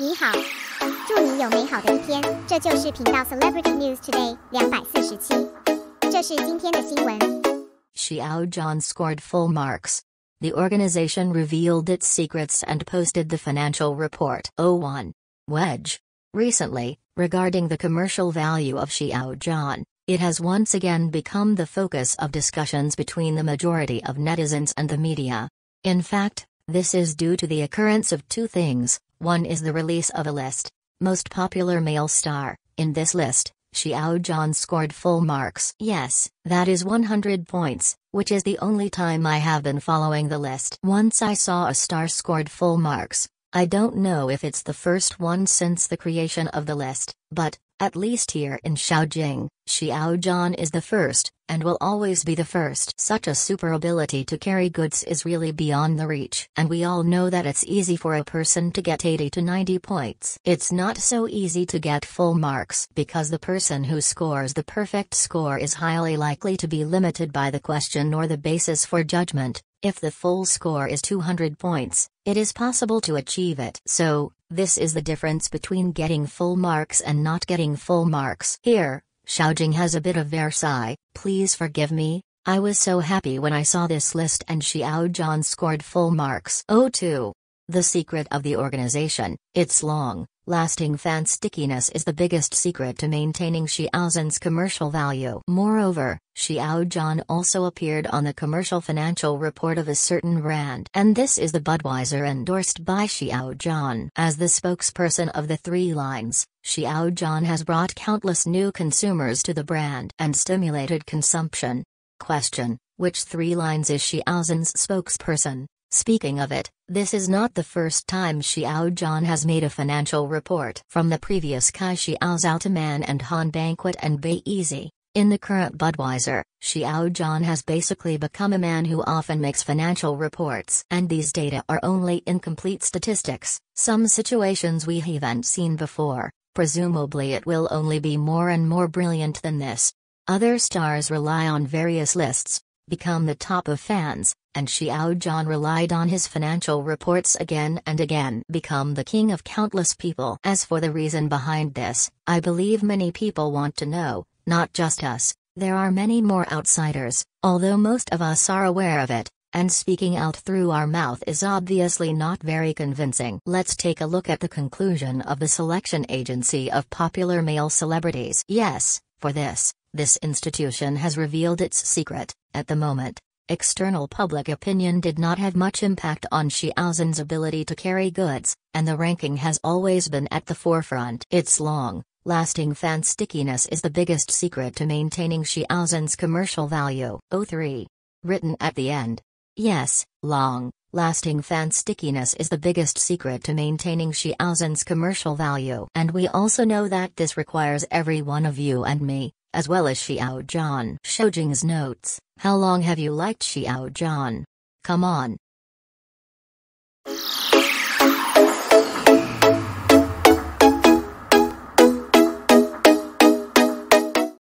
你好，祝你有美好的一天。这就是频道 Celebrity News Today 两百四十七，这是今天的新闻。Xiao Zhan scored full marks. The organization revealed its secrets and posted the financial report 01. Wedge. Recently, regarding the commercial value of Xiao Zhan, it has once again become the focus of discussions between the majority of netizens and the media. In fact, this is due to the occurrence of two things. One is the release of a list, most popular male star. In this list, Xiao Zhan scored full marks. Yes, that is 100 points, which is the only time I have been following the list. Once I saw a star scored full marks. I don't know if it's the first one since the creation of the list, but, at least here in Shaojing, Xiao is the first, and will always be the first. Such a super ability to carry goods is really beyond the reach. And we all know that it's easy for a person to get 80 to 90 points. It's not so easy to get full marks because the person who scores the perfect score is highly likely to be limited by the question or the basis for judgment. If the full score is 200 points, it is possible to achieve it. So, this is the difference between getting full marks and not getting full marks. Here, Xiaojing has a bit of Versailles, please forgive me, I was so happy when I saw this list and Xiao Zhan scored full marks. 02. The secret of the organization, its long, lasting fan stickiness is the biggest secret to maintaining Xiao Zhan's commercial value. Moreover, Xiao also appeared on the commercial financial report of a certain brand. And this is the Budweiser endorsed by Xiao. As the spokesperson of the three lines, Xiao has brought countless new consumers to the brand and stimulated consumption. Question Which three lines is Xiao Zhan's spokesperson? Speaking of it, this is not the first time Xiao Zhan has made a financial report. From the previous Kai Xiao's Altiman and Han Banquet and Bay Easy, in the current Budweiser, Xiao Zhan has basically become a man who often makes financial reports. And these data are only incomplete statistics, some situations we haven't seen before, presumably it will only be more and more brilliant than this. Other stars rely on various lists, become the top of fans, and Xiao Zhan relied on his financial reports again and again become the king of countless people. As for the reason behind this, I believe many people want to know, not just us, there are many more outsiders, although most of us are aware of it, and speaking out through our mouth is obviously not very convincing. Let's take a look at the conclusion of the selection agency of popular male celebrities. Yes, for this, this institution has revealed its secret, at the moment. External public opinion did not have much impact on Xiao Zhan's ability to carry goods, and the ranking has always been at the forefront. Its long, lasting fan stickiness is the biggest secret to maintaining Xiao Zhan's commercial value. 03. Written at the end. Yes, long, lasting fan stickiness is the biggest secret to maintaining Xiao Zhan's commercial value. And we also know that this requires every one of you and me, as well as Xiao Zhan. Shoujing's notes How long have you liked Xiao Jian? Come on.